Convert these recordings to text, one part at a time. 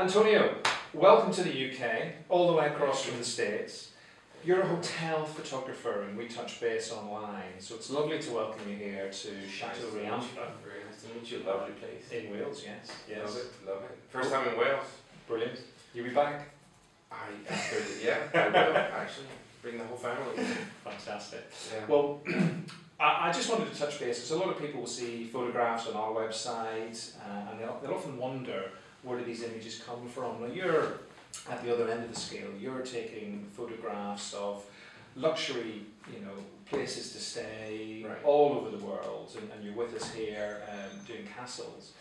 Antonio, welcome to the UK, all the way across from the States. You're a hotel photographer and we touch base online, so it's lovely to welcome you here to Chateau Rhianfa Very nice to meet you. Lovely place. in Wales, yes. yes. Love it. Love it. First time in Wales. Brilliant. You'll be back? I after yeah, I will actually bring the whole family. Fantastic. Yeah. Well, I, I just wanted to touch base because a lot of people will see photographs on our website uh, and they'll, they'll often wonder where do these images come from. Now you're at the other end of the scale. You're taking photographs of luxury, you know, places to stay Right. all over the world, and, and you're with us here um, doing castles.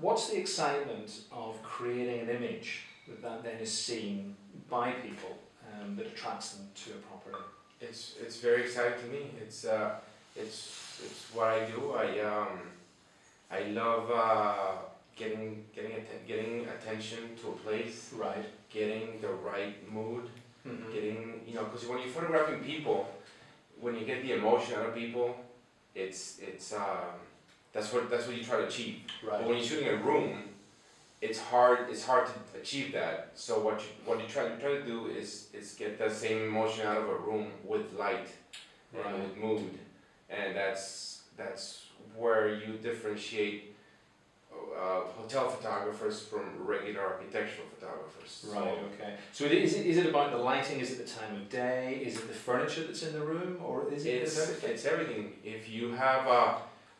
What's the excitement of creating an image that, that then is seen by people um, that attracts them to a property? It's it's very exciting to me. It's uh it's it's what I do. I um I love uh getting getting atten- getting attention to a place, Right. getting the right mood, Mm-hmm. getting you know because when you're photographing people, when you get the emotion out of people, it's it's um that's what that's what you try to achieve. But Right. when you're shooting a room, it's hard. It's hard to achieve that. So what you what you try to try to do is is get that same emotion out of a room with light and Right. with mood, and that's that's where you differentiate uh, hotel photographers from regular architectural photographers. So Right. Okay. So it- is it is it about the lighting? Is it the time of day? Is it the furniture that's in the room, or is it it's everything? it's everything. If you have a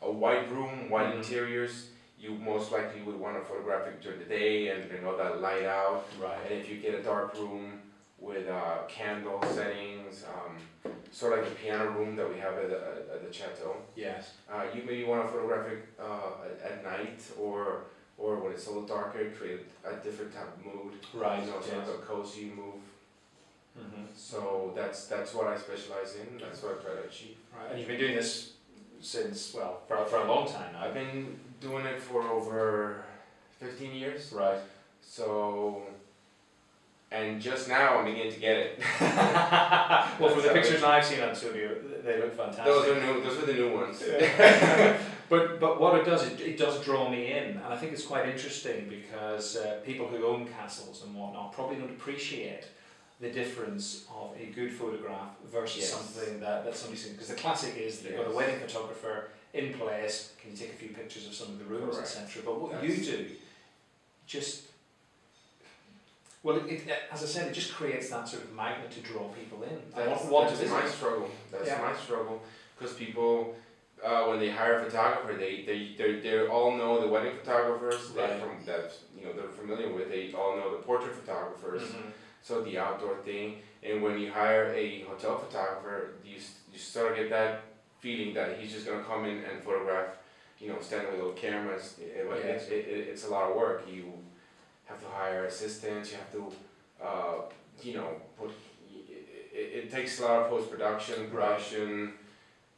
a white room, white Mhm. interiors, you most likely would want to photograph it during the day and bring all that light out. Right. And if you get a dark room with uh, candle settings, um, sort of like the piano room that we have at the, at the chateau, Yes. uh, you maybe want to photograph it uh, at, at night or or when it's a little darker, create a different type of mood. Right. You know, sort yes. of a cozy move. Mhm. So that's that's what I specialize in. That's what I try to achieve. Right. And you've been doing this since well for for a long time now. I've been doing it for over 15 years. Right. So, and just now I'm beginning to get it. well, from the pictures I've seen on studio, they look fantastic. Those are new. Those are the new ones. but but what it does, it, it does draw me in, and I think it's quite interesting because uh, people who own castles and whatnot probably don't appreciate the difference of a good photograph versus Yes. something that, that somebody's seen. Because the classic is that you've got a wedding photographer in place, can you take a few pictures of some of the rooms, etc. But what you do, just well, it, it, as I said, it just creates that sort of magnet to draw people in. They That's, want, want to that's visit. my struggle. That's Yeah. my struggle. Because people, uh, when they hire a photographer, they they they they all know the wedding photographers. Right. from that you know they're familiar with. They all know the portrait photographers. Mhm. So the outdoor thing. And when you hire a hotel photographer, you you sort of get that feeling that he's just gonna come in and photograph. You know, standing with little cameras. It, it, Yes. it, it, it's a lot of work. You have to hire assistants. You have to, uh, you know, put. It, it, it takes a lot of post production, Right. production,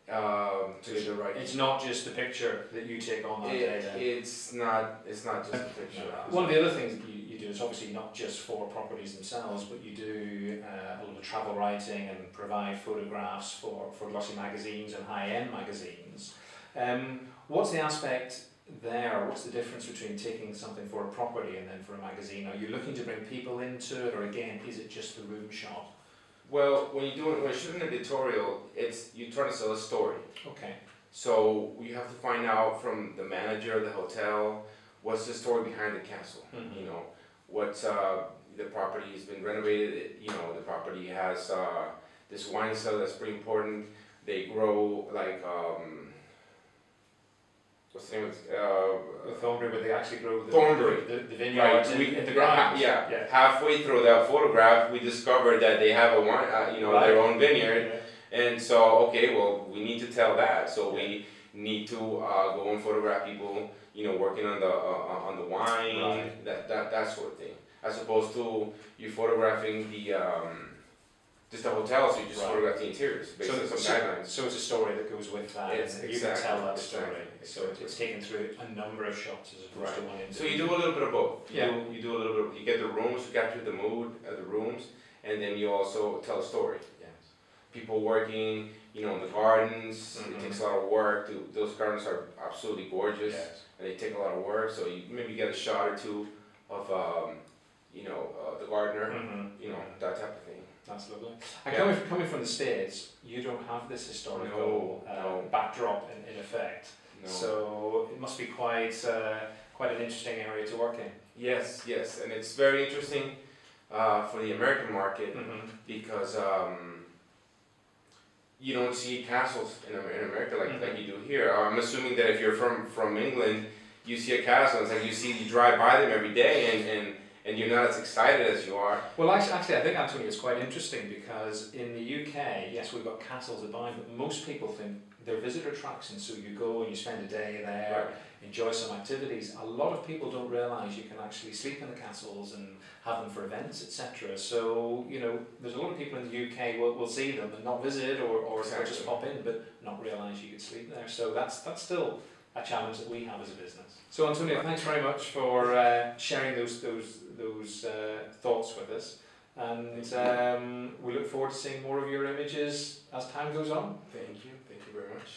um, to get the right. It's not just the picture that you take on that day. Then. it's not. It's not just the picture. One of the other things that you, you do is obviously not just for properties themselves, but you do uh, a lot of travel writing and provide photographs for, for glossy magazines and high-end magazines. Um, what's the aspect there? What's the difference between taking something for a property and then for a magazine? Are you looking to bring people into it, or again, is it just the room shot? Well, when you do when you're shooting an editorial, it's you try to sell a story. Okay. So you have to find out from the manager of the hotel what's the story behind the castle. Mhm. You know, what's uh, the property has been renovated. You know, the property has uh, this wine cellar that's pretty important. They grow like um, what's the name of it? The Uh, Thornbury, where they actually grow the, Thornbury. the, the vineyard Right, in, we- in the ha- yeah. yeah. halfway through that photograph, we discovered that they have a wine, uh, you know, Right. their own vineyard. Yeah. And so, okay, well, we need to tell that. So we need to uh, go and photograph people, you know, working on the uh, on the wine, Right. that, that that sort of thing. As opposed to you photographing the um, just the hotel, so you just Right. photograph the interiors based So, on some so, guidelines. so it's a story that goes with that, and you exactly- can tell that story. exactly, So it's taken through a number of shots as opposed to one So you do a little bit of both. You Yeah. do, you do a little bit. Of, you get the rooms, you capture the mood of the rooms, and then you also tell a story. Yes. People working, you know, in the gardens. Mhm. It takes a lot of work. To, those gardens are absolutely gorgeous, Yes. and they take a lot of work. So you maybe get a shot or two of um, you know uh, the gardener, Mhm. you know that type of thing. That's lovely. And Yeah. coming, coming from the States, you don't have this historical No, uh, no. backdrop in, in effect. No. So it must be quite uh, quite an interesting area to work in. yes, yes, and it's very interesting uh, for the American market Mm-hmm. because um, you don't see castles in, in America like, Mhm. like you do here. I'm assuming that if you're from, from England, you see a castle, it's like you see, you drive by them every day and, and, and you're not as excited as you are. Well, actually, actually, I think Anthony it's quite interesting because in the UK, yes, we've got castles abound, but most people think they're visitor attractions. So you go and you spend a day there, enjoy some activities. A lot of people don't realise you can actually sleep in the castles and have them for events, etc. So you know, there's a lot of people in the UK will will see them and not visit or, or, or just pop in, but not realise you could sleep there. So that's that's still a challenge that we have as a business. So Antonio, thanks very much for uh, sharing those those those uh, thoughts with us. And um, we look forward to seeing more of your images as time goes on. Thank you, thank you very much.